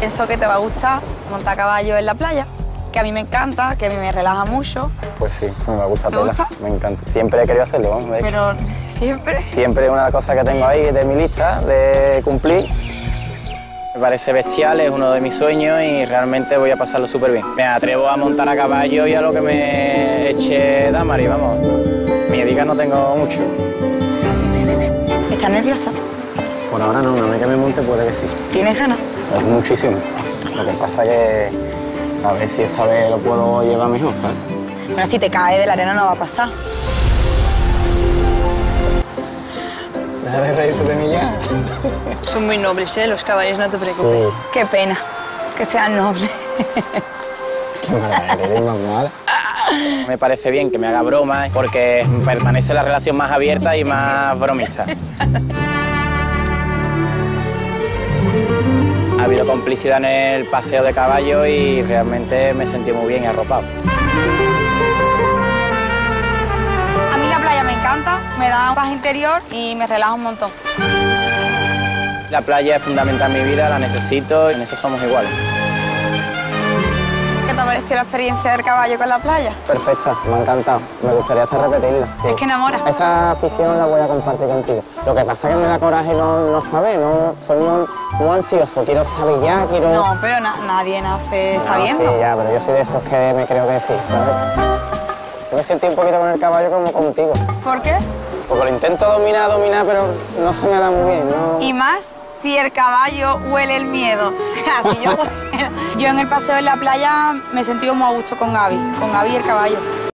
Pienso que te va a gustar montar caballo en la playa, que a mí me encanta, que a mí me relaja mucho, Pues sí, me va a gustar ¿Te tela. gusta? Me encanta. Siempre he querido hacerlo, vamos, de hecho. pero siempre. Siempre es una cosas que tengo ahí de mi lista de cumplir. Me parece bestial, es uno de mis sueños y realmente voy a pasarlo súper bien. Me atrevo a montar a caballo y a lo que me eche Damari, vamos. Miedica no tengo mucho. ¿Estás nerviosa? Por ahora no, una vez que me monte puede que sí. ¿Tienes ganas? Es muchísimo. Lo que pasa que a ver si esta vez lo puedo llevar mejor, ¿sabes? Bueno, si te cae de la arena no va a pasar. Deja de reírte de mí ya. Son muy nobles, ¿eh? Los caballos, no te preocupes. Sí. Qué pena que seas noble. Qué mala eres, más mala. Me parece bien que me haga bromas porque permanece la relación más abierta y más bromista. Complicidad en el paseo de caballo y realmente me sentí muy bien y arropado. A mí la playa me encanta, me da paz interior y me relaja un montón. La playa es fundamental en mi vida, la necesito y en eso somos iguales. ¿Qué te ha parecido la experiencia del caballo con la playa? Perfecta, me ha encantado. Me gustaría hasta repetirla. Es que enamora. Esa afición la voy a compartir contigo. Lo que pasa es que me da coraje no, no saber, no, soy muy, muy ansioso, quiero saber ya, quiero... No, pero na- nadie nace No, sabiendo. sí, ya, pero yo soy de esos que me creo que sí, ¿sabes? Yo me sentí un poquito con el caballo como contigo. ¿Por qué? Porque lo intento dominar, dominar, pero no se me da muy bien, ¿no? Y más si el caballo huele el miedo. O sea, si yo... yo en el paseo en la playa me he sentido muy a gusto con Gaby, con Gaby el caballo.